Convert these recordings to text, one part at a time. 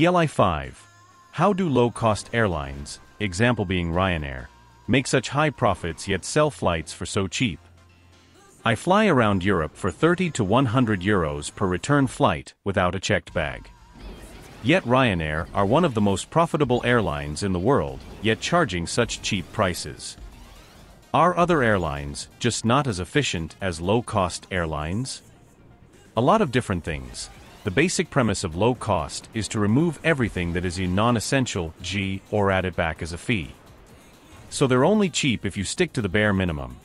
ELI 5. How do low-cost airlines, example being Ryanair, make such high profits yet sell flights for so cheap? I fly around Europe for 30 to 100 euros per return flight without a checked bag. Yet Ryanair are one of the most profitable airlines in the world, yet charging such cheap prices. Are other airlines just not as efficient as low-cost airlines? A lot of different things. The basic premise of low cost is to remove everything that is a non-essential G or add it back as a fee. So they're only cheap if you stick to the bare minimum.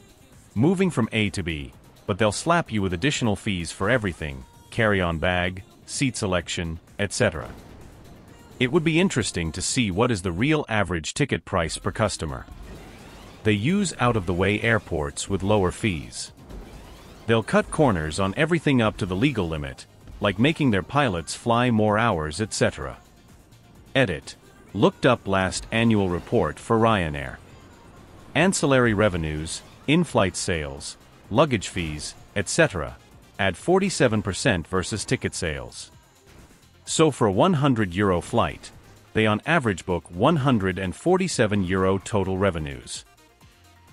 Moving from A to B, but they'll slap you with additional fees for everything, carry-on bag, seat selection, etc. It would be interesting to see what is the real average ticket price per customer. They use out-of-the-way airports with lower fees. They'll cut corners on everything up to the legal limit, like making their pilots fly more hours etc. Edit. Looked up last annual report for Ryanair. Ancillary revenues, in-flight sales, luggage fees, etc. add 47% versus ticket sales. So for a 100 euro flight, they on average book 147 euro total revenues.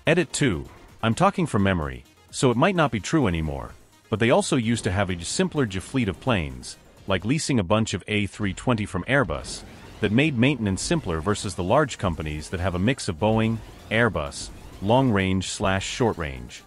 Edit 2. I'm talking from memory, so it might not be true anymore, but they also used to have a simpler fleet of planes, like leasing a bunch of A320 from Airbus, that made maintenance simpler versus the large companies that have a mix of Boeing, Airbus, long range slash short range.